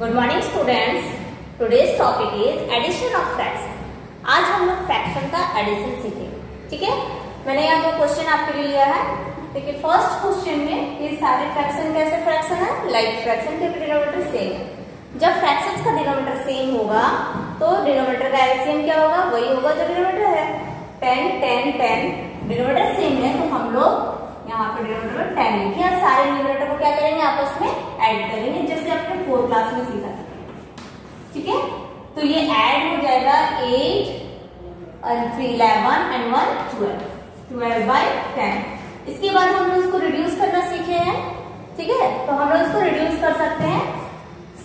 Morning students today's topic is addition of fraction आज हम लोग फ्रैक्शन का एडिशन सीखेंगे, ठीक है? मैंने यहाँ दो क्वेश्चन आपके लिए लिया है। देखिए फ़र्स्ट क्वेश्चन में ये सारे फ्रैक्शन कैसे फ्रैक्शन है? लाइक फ्रैक्शन के डिनोमीटर सेम है जब फ्रैक्शंस का डिनोमीटर सेम होगा तो डिनोमीटर का एलसीएम क्या होगा? वही होगा जो डिनोमीटर है। Ten ten ten denominator same है। तो हम लोग यहाँ पे डिनोमीटर टेन लिखे सारे डिनोमीटर को क्या करेंगे? आपस में एड करेंगे। फोर्थ क्लास में सीखा था। ठीक है? तो ये ऐड हो जाएगा eight three eleven and one twelve twelve by ten इसके बाद हम लोग इसको रिड्यूस करना सीखे हैं। ठीक है? तो हम लोग इसको रिड्यूस कर सकते हैं।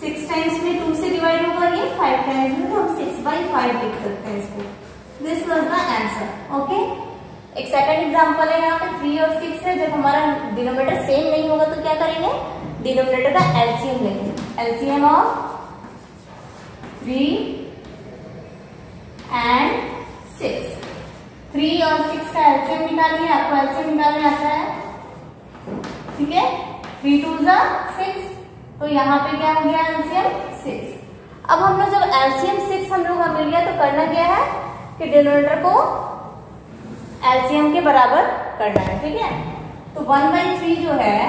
सिक्स टाइम्स में टू से डिवाइड होगा ये फाइव टाइम्स में तो हम सिक्स बाई फाइव लिख सकते हैं इसको। This was the answer okay एक सेकंड एग्जांपल है यहाँ पे। थ्री और सिक्स है। जब हमारा डिनोमिनेटर सेम नहीं होगा तो क्या करेंगे? डिनोमिनेटर का एलसीएम लेंगे। LCM of three and six three और सिक्स का एलसीएम निकालिए, आपको एलसीएम निकालने आता है। ठीक है? थ्री टू जा सिक्स तो यहाँ पे क्या हो गया एलसीएम सिक्स अब हम लोग जब एलसीएम सिक्स हम लोग मिल गया तो करना क्या है कि डिनोमिनेटर को एलसीएम के बराबर करना है, ठीक है? तो वन बाई थ्री जो है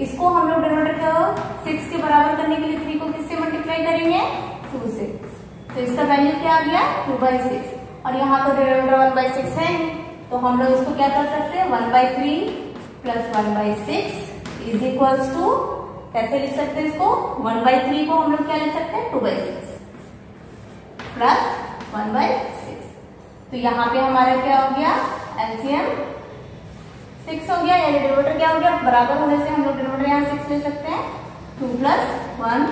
इसको हम लोग डिनोमिनेटर को सिक्स के बराबर करने के लिए थ्री को किससे मल्टीप्लाई करेंगे? टू से। तो इसका वैल्यू क्या आ गया? टू बाई सिक्स और यहाँ तो डिनोमिनेटर वन बाई सिक्स है। तो हम लोग इसको क्या कर सकते हैं? One by three plus one by six is equals to कैसे लिख सकते हैं इसको? वन बाई थ्री को हम लोग क्या लिख सकते हैं? Two by six plus one by six तो यहाँ पे हमारा क्या हो गया? एलसीएम सिक्स हो गया, यानी डिनोमीटर क्या हो गया? बराबर होने से हम लोग डिनोमीटर यहाँ सिक्स ले सकते हैं। Two plus one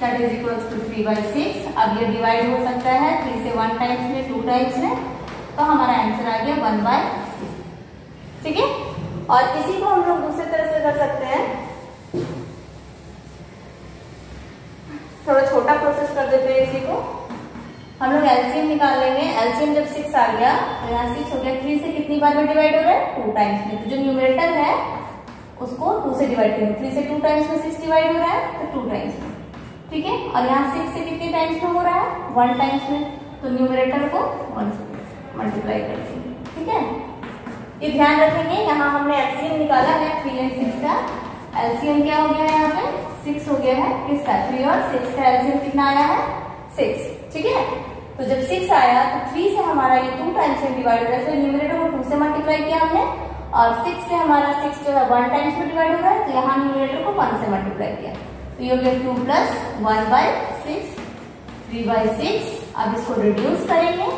that is equal to three by six अब ये डिवाइड हो सकता है थ्री से वन टाइम्स में टू टाइम्स में। तो हमारा आंसर आ गया वन बाय ठीक है? और इसी को हम लोग दूसरे तरह से कर सकते हैं। थोड़ा छोटा प्रोसेस कर देते हैं इसी को। हम लोग एलसीएम निकाल लेंगे एलसीएम जब सिक्स आ गया तो यहाँ सिक्स हो गया। थ्री से कितनी बार में डिवाइड हो रहा है? टू टाइम्स में। तो जो न्यूमरेटर है, उसको टू से डिवाइड करेंगे थ्री से टू टाइम्स में सिक्स डिवाइड हो रहा है तो टू टाइम्स में। ठीक है? और यहाँ सिक्स से कितने टाइम्स में हो रहा है? वन टाइम्स में। तो न्यूमरेटर को वन मल्टीप्लाई कर देंगे। ठीक है? ये ध्यान रखेंगे, यहाँ हमने एलसीएम निकाला है थ्री एंड सिक्स का। एलसीएम क्या हो गया है यहाँ पे? सिक्स हो गया है। किसका? थ्री और सिक्स का एलसीएम कितना आया है? सिक्स ठीक है? तो जब सिक्स आया तो थ्री से हमारा ये टू टाइम्स में डिवाइड हो रहा है न्यूमरेटर को टू से मल्टीप्लाई किया हमने, और सिक्स से हमारा सिक्स जो है वन टाइम्स में डिवाइड हो रहा है तो यहाँ न्यूमरेटर को वन से मल्टीप्लाई किया। तो ये हो गया two plus one by six three by six अब इसको रिड्यूस करेंगे।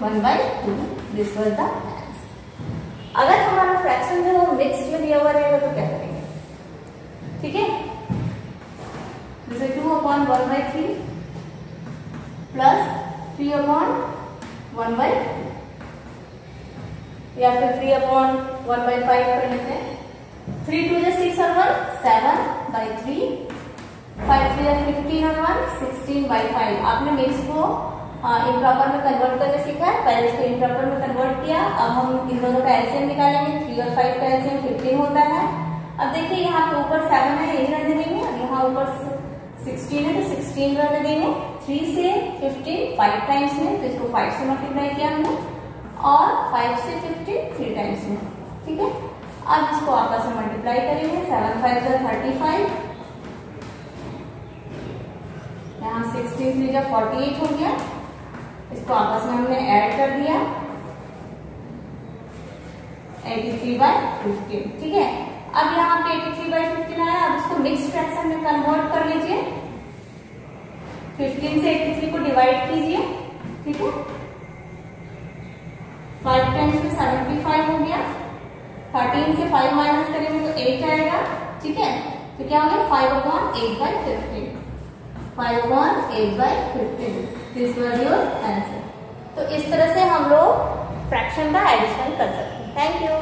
One by two this was the अगर हमारा फ्रैक्शन जो है मिक्स में दिया हुआ रहेगा तो क्या करेंगे? ठीक है? जैसे two upon one by three three upon one by या फिर three upon one by five कर लेते हैं। थ्री टू जो सिक्स और one seven by three five three fifteen और वन सिक्सटीन बाई फाइव आपने मिक्स को इम्प्रॉपर में कन्वर्ट करके सीखा है। पहले इसको इम्प्रॉपर में कन्वर्ट किया। अब हम इन दोनों का एलसीएम निकालेंगे। थ्री और फाइव का एलसीएम फिफ्टीन होता है। अब देखिए यहाँ पे ऊपर सेवन है, यही रहने देंगे। यहाँ ऊपर सिक्सटीन है तो सिक्सटीन रहने देंगे। थ्री से फिफ्टीन फाइव टाइम्स में तो इसको फाइव से मल्टीप्लाई किया हमने, और फाइव से फिफ्टीन थ्री टाइम्स में, ठीक है? अब इसको आपस में मल्टीप्लाई करेंगे सेवन फाइव जो थर्टी फाइव यहाँ सिक्सटीन थ्री जो फोर्टी एट हो गया। इसको आपस में हमने ऐड कर दिया। एटी थ्री बाई फिफ्टीन ठीक है? अब यहाँ पे एटी थ्री बाई फिफ्टीन आया, अब इसको मिक्स फ्रैक्शन में कन्वर्ट कर लीजिए। फिफ्टीन से एटी थ्री को डिवाइड कीजिए, ठीक है? फाइव टाइम्स में सेवेंटी फाइव हो गया। थर्टीन से फाइव माइनस करेंगे तो एट आएगा, ठीक है? तो क्या हो गया? Five upon eight by fifteen five upon eight by fifteen this was your answer तो इस तरह से हम लोग फ्रैक्शन का एडिशन कर सकते हैं। Thank you